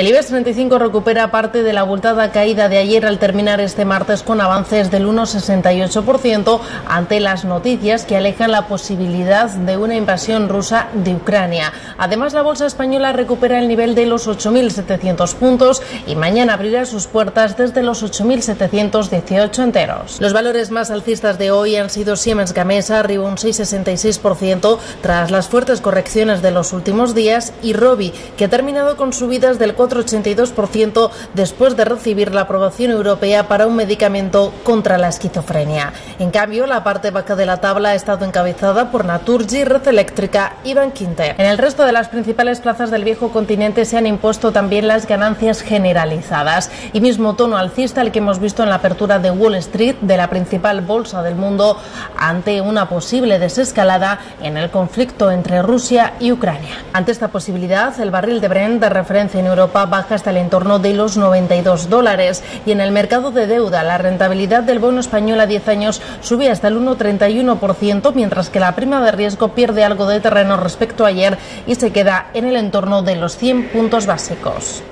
El IBEX 35 recupera parte de la abultada caída de ayer al terminar este martes con avances del 1,68% ante las noticias que alejan la posibilidad de una invasión rusa de Ucrania. Además, la bolsa española recupera el nivel de los 8.700 puntos y mañana abrirá sus puertas desde los 8.718 enteros. Los valores más alcistas de hoy han sido Siemens Gamesa, arriba un 6,66% tras las fuertes correcciones de los últimos días y Robi, que ha terminado con subidas del 4,82% después de recibir la aprobación europea para un medicamento contra la esquizofrenia. En cambio, la parte baja de la tabla ha estado encabezada por Naturgy, Red Eléctrica y Bankinter. En el resto de las principales plazas del viejo continente se han impuesto también las ganancias generalizadas y mismo tono alcista el que hemos visto en la apertura de Wall Street, de la principal bolsa del mundo, ante una posible desescalada en el conflicto entre Rusia y Ucrania. Ante esta posibilidad, el barril de Brent de referencia en Baja hasta el entorno de los 92 dólares y en el mercado de deuda la rentabilidad del bono español a 10 años sube hasta el 1,31%, mientras que la prima de riesgo pierde algo de terreno respecto a ayer y se queda en el entorno de los 100 puntos básicos.